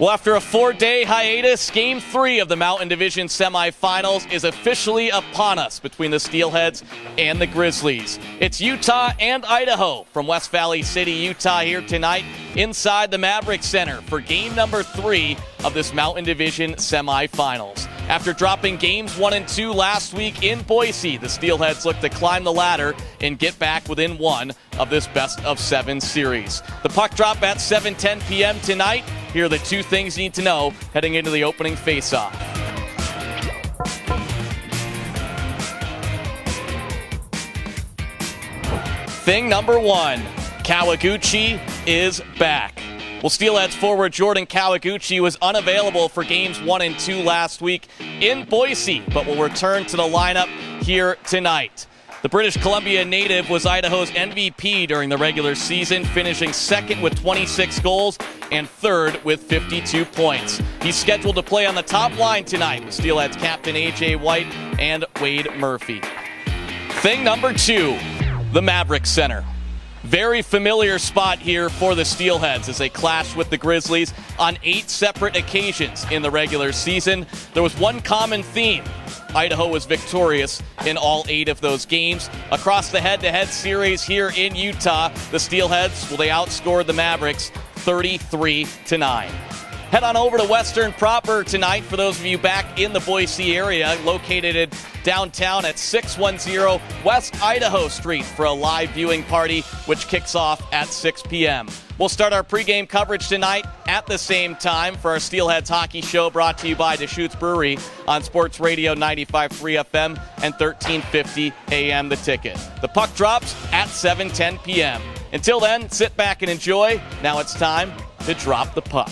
Well, after a four day hiatus, game three of the Mountain Division semifinals is officially upon us between the Steelheads and the Grizzlies. It's Utah and Idaho from West Valley City, Utah, here tonight inside the Maverick Center for game number three of this Mountain Division semifinals. After dropping games one and two last week in Boise, the Steelheads look to climb the ladder and get back within one of this best of seven series. The puck drop at 7:10 p.m. tonight. Here are the two things you need to know heading into the opening faceoff. Thing number one Kawaguchi is back. Well, Steelheads forward Jordan Kawaguchi was unavailable for games one and two last week in Boise, but will return to the lineup here tonight. The British Columbia native was Idaho's MVP during the regular season, finishing second with 26 goals and third with 52 points. He's scheduled to play on the top line tonight with Steelheads captain A.J. White and Wade Murphy. Thing number two the Maverick Center. Very familiar spot here for the Steelheads as they clashed with the Grizzlies on eight separate occasions in the regular season. There was one common theme Idaho was victorious in all eight of those games. Across the head to head series here in Utah, the Steelheads, well, they outscored the Mavericks 33 to 9. Head on over to Western Proper tonight for those of you back in the Boise area, located downtown at 610 West Idaho Street for a live viewing party, which kicks off at 6 p.m. We'll start our pregame coverage tonight at the same time for our Steelheads hockey show brought to you by Deschutes Brewery on Sports Radio 95.3 FM and 1350 AM The Ticket. The puck drops at 7:10 p.m. Until then, sit back and enjoy. Now it's time to drop the puck.